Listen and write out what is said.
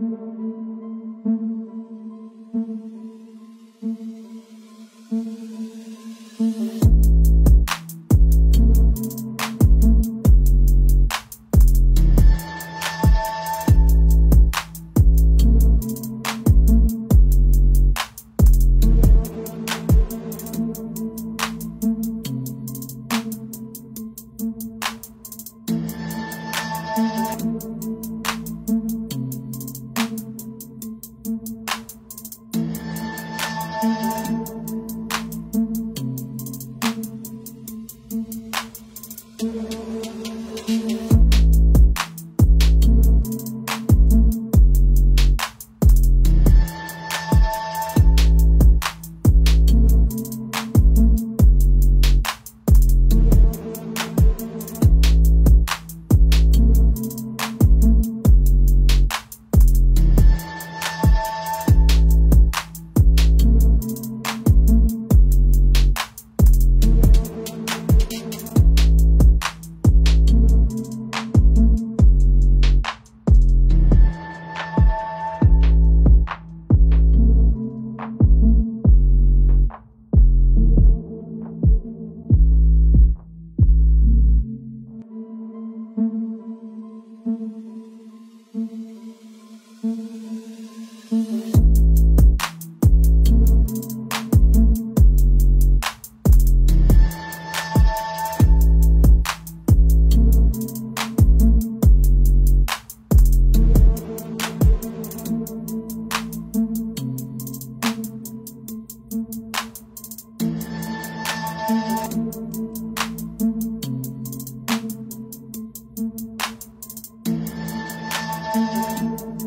うん Música